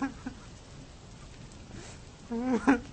Ha ha ha.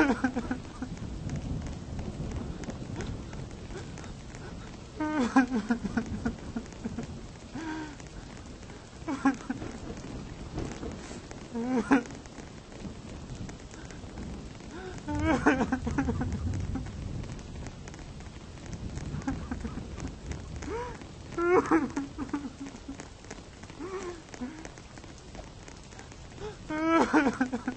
Ha ha ha.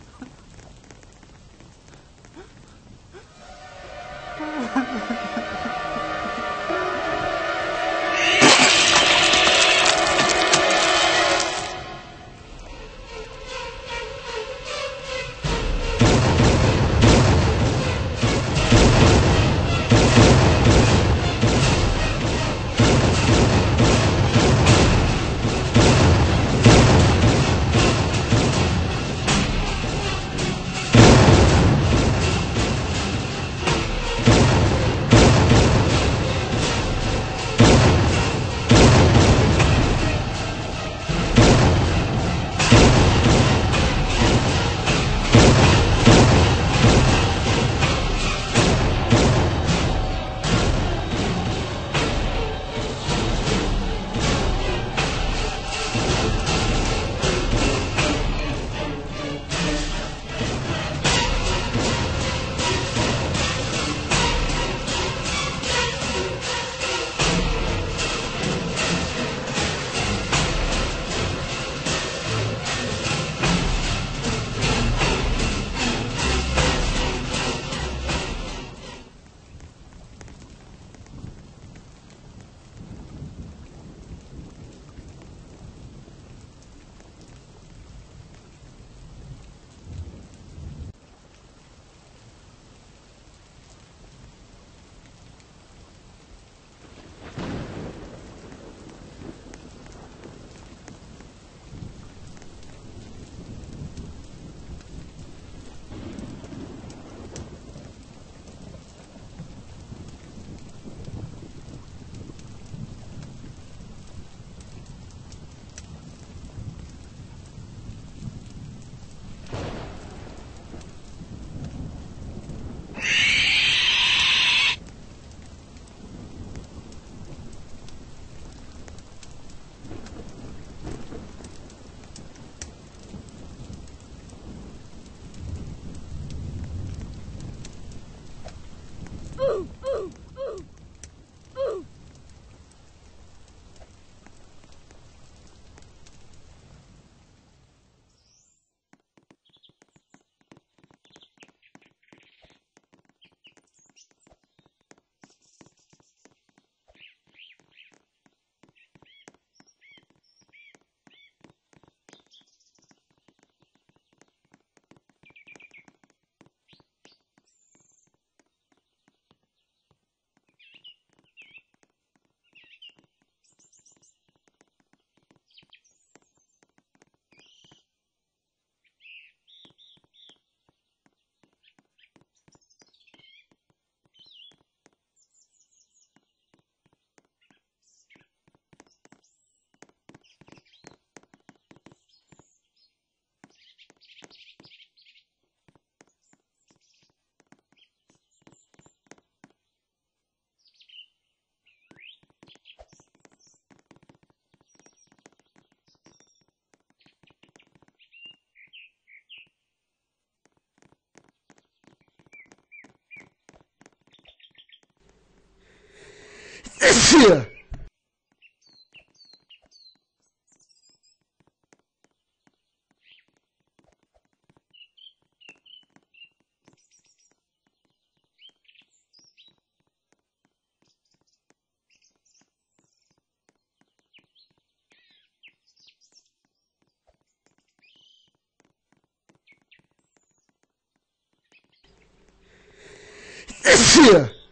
This year. This year.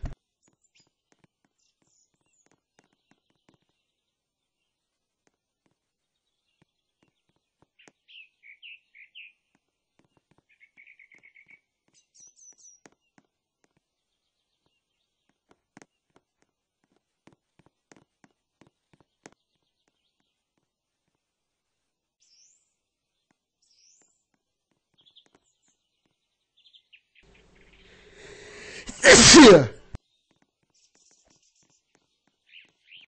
Yeah.